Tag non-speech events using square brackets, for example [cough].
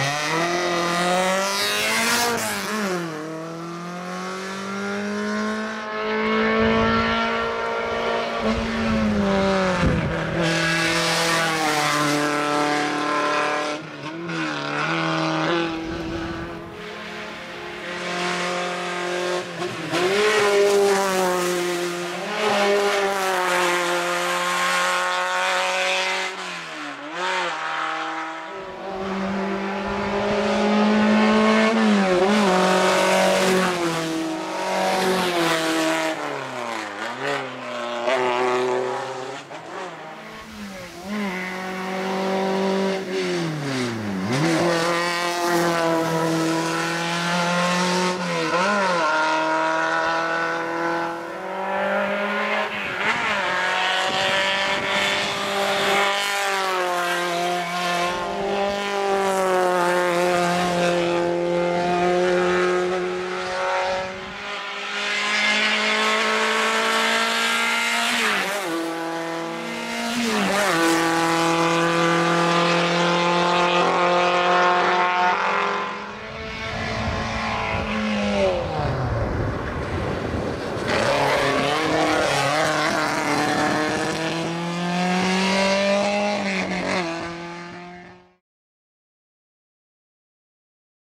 Thank. [laughs] somewhere